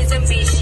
his ambition.